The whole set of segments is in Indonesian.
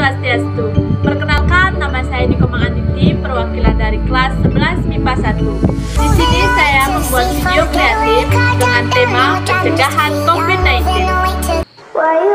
Swastiastu. Perkenalkan, nama saya Niko Manganiti, perwakilan dari kelas 11 MIPA 1. Di sini saya membuat video kreatif dengan tema pencegahan COVID-19. Why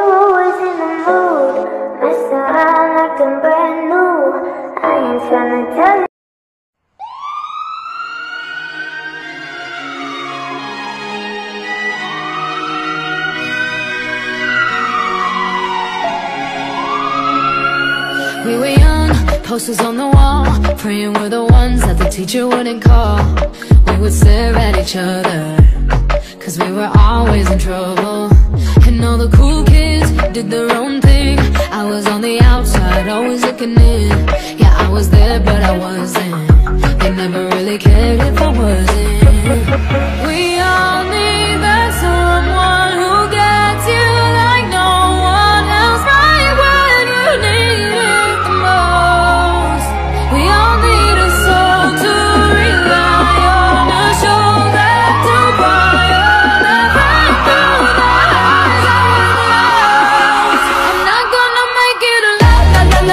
We were young, posters on the wall Praying we're the ones that the teacher wouldn't call. We would stare at each other Cause we were always in trouble. And all the cool kids did their own thing. I was on the outside, always looking in. Yeah, I was there but I wasn't. They never really cared if I wasn't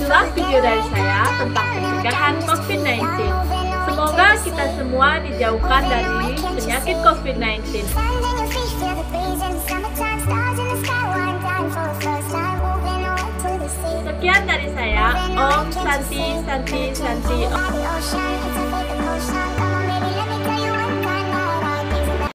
itulah video dari saya tentang pencegahan COVID-19. Semoga kita semua dijauhkan dari penyakit COVID-19. Sekian dari saya, Om Santi Santi Santi.